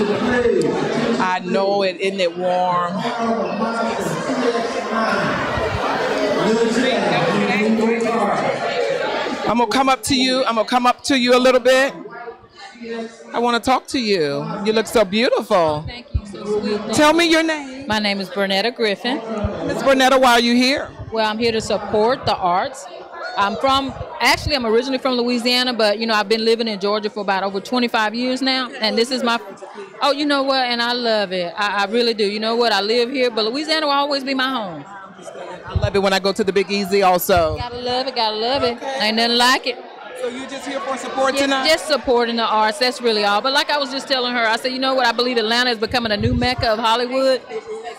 I know it. Isn't it warm? I'm gonna come up to you. I'm gonna come up to you a little bit. I want to talk to you. You look so beautiful. Thank you, so sweet. Tell me your name. My name is Bernetta Griffin. Miss Bernetta, why are you here? Well, I'm here to support the arts. I'm from, actually, I'm originally from Louisiana, but you know, I've been living in Georgia for about over 25 years now, and this is my. Oh, you know what? And I love it. I, I really do. You know what? I live here, but Louisiana will always be my home. I love it when I go to the Big Easy. Also, Gotta love it. Gotta love it. Ain't nothing like it. so you just here for support Just, tonight? just supporting the arts. That's really all. But like I was just telling her, I said, you know what? I believe Atlanta is becoming a new mecca of Hollywood.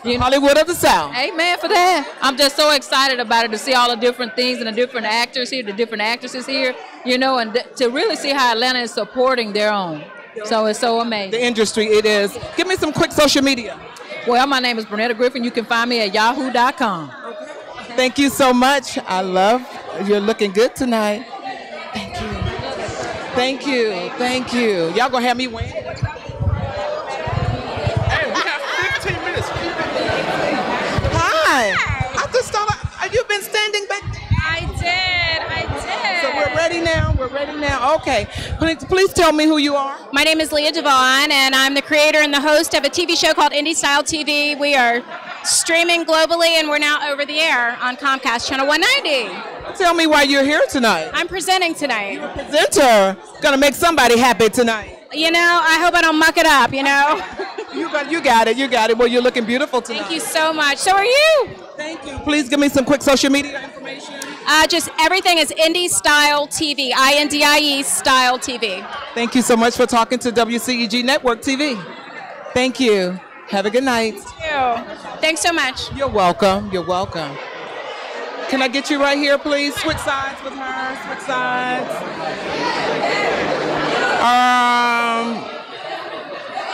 You know, Hollywood of the South. Amen for that. I'm just so excited about it to see all the different things and the different actors here, the different actresses here, you know, and to really see how Atlanta is supporting their own. So it's so amazing. The industry, it is. Give me some quick social media. Well, my name is Bernetta Griffin. You can find me at yahoo.com. Thank you so much. I love you're looking good tonight. Thank you. Thank you. Thank you. Y'all gonna have me win? We're ready now. We're ready now. Okay. Please, please tell me who you are. My name is Leah Devon, and I'm the creator and the host of a TV show called Indie Style TV. We are streaming globally, and we're now over the air on Comcast Channel 190. Tell me why you're here tonight. I'm presenting tonight. You're a presenter gonna make somebody happy tonight. You know, I hope I don't muck it up, you know? You got, you got it. You got it. Well, you're looking beautiful tonight. Thank you so much. So are you. Thank you. Please give me some quick social media information. Uh, just everything is Indie Style TV, I N D I E Style TV. Thank you so much for talking to WCEG Network TV. Thank you. Have a good night. Thank you. Thanks so much. You're welcome. You're welcome. Can I get you right here, please? Switch sides with her. Switch sides.